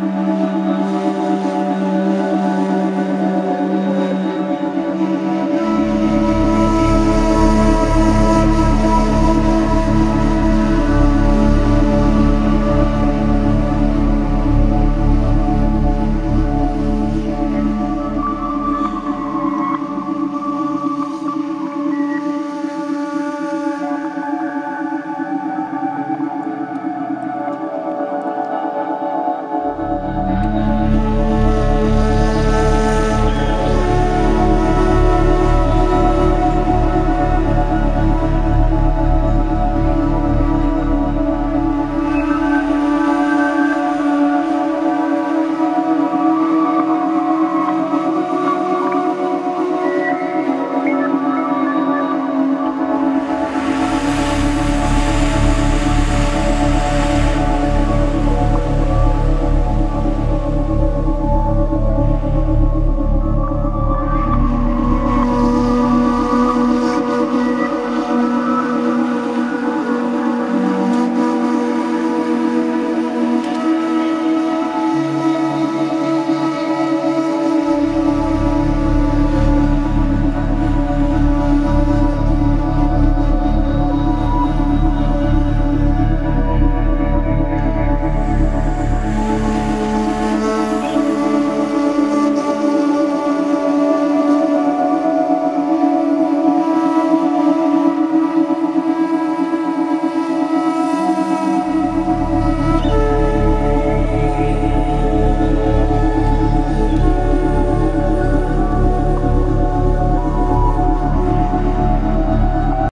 Música